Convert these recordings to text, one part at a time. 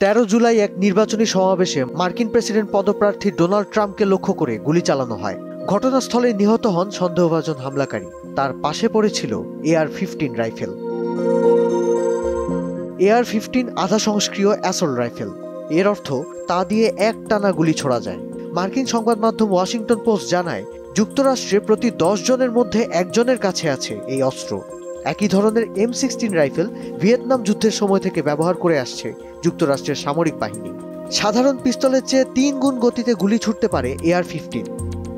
তেরো জুলাই এক নির্বাচনী সমাবেশে মার্কিন প্রেসিডেন্ট পদপ্রার্থী ডোনাল্ড ট্রাম্পকে লক্ষ্য করে গুলি চালানো হয়। ঘটনাস্থলে নিহত হন সন্দেহভাজন হামলাকারী। তার পাশে পড়েছিল AR fifteen rifle. AR fifteen আধা সংস্ক্রিয় অ্যাসল রাইফেল। এর অর্থ, তা দিয়ে এক টানা গুলি ছোড়া যায়। মার্কিন সংবাদ মাধ্যম ওয়াশিংটন পোস্ট জানায়, যুক্তরাষ্ট্রে প্রতি দশ জনের মধ্যে একজনের কাছে আছে এই অস্ত্র। একই ধরনের এম সিক্সটিন রাইফেল ভিয়েতনাম যুদ্ধের সময় থেকে ব্যবহার করে আসছে যুক্তরাষ্ট্রের সামরিক বাহিনী। সাধারণ পিস্তলের চেয়ে তিন গুণ গতিতে গুলি ছুটতে পারে এআর ফিফটিন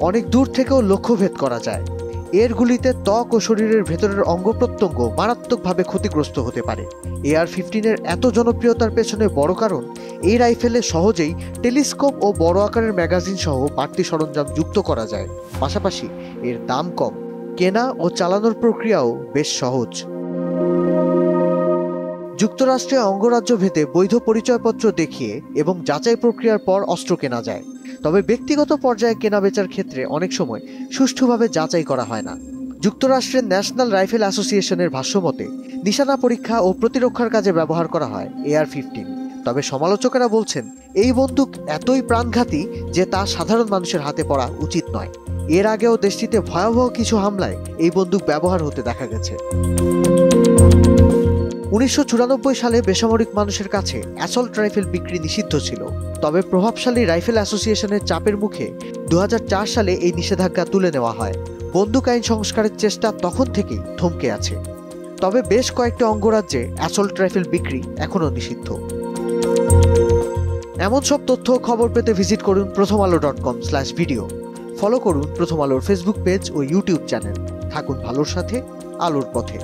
অনেক দূর থেকেও লক্ষ্যভেদ করা যায়। এর গুলিতে ত্বক ও শরীরের ভেতরের অঙ্গ প্রত্যঙ্গ মারাত্মকভাবে ক্ষতিগ্রস্ত হতে পারে। এআর ফিফটিনের এত জনপ্রিয়তার পেছনে বড় কারণ, এই রাইফেলে সহজেই টেলিস্কোপ ও বড় আকারের ম্যাগাজিন সহ বাড়তি সরঞ্জাম যুক্ত করা যায়। পাশাপাশি এর দাম কম। কেনা ও চালানোর প্রক্রিয়াও বেশ সহজ। যুক্তরাষ্ট্রে অঙ্গরাজ্য ভেদে বৈধ পরিচয়পত্র দেখিয়ে এবং যাচাই প্রক্রিয়ার পর অস্ত্র কেনা যায়। তবে ব্যক্তিগত পর্যায়ে কেনা বেচার ক্ষেত্রে অনেক সময় সুষ্ঠুভাবে যাচাই করা হয় না। যুক্তরাষ্ট্রের ন্যাশনাল রাইফেল অ্যাসোসিয়েশনের ভাষ্যমতে নিশানা পরীক্ষা ও প্রতিরক্ষার কাজে ব্যবহার করা হয় এআর ফিফটিন তবে সমালোচকেরা বলছেন, এই বন্দুক এতই প্রাণঘাতী যে তা সাধারণ মানুষের হাতে পড়া উচিত নয়। এর আগেও দেশটিতে ভয়াবহ কিছু হামলায় এই বন্দুক ব্যবহার হতে দেখা গেছে। উনিশশো চুরানব্বই সালে বেসামরিক মানুষের কাছে অ্যাসল্ট রাইফেল বিক্রি নিষিদ্ধ ছিল। তবে প্রভাবশালী রাইফেল অ্যাসোসিয়েশনের চাপের মুখে দু হাজার চার সালে এই নিষেধাজ্ঞা তুলে নেওয়া হয়। বন্দুক আইন সংস্কারের চেষ্টা তখন থেকেই থমকে আছে। তবে বেশ কয়েকটি অঙ্গরাজ্যে অ্যাসল্ট রাইফেল বিক্রি এখনও নিষিদ্ধ। এমন সব তথ্য খবর পেতে ভিজিট করুন Prothom Alo dot com slash video follow করুন প্রথম আলোর ফেসবুক পেজ ও ইউটিউব চ্যানেল থাকুন ভালোর সাথে, আলোর পথে।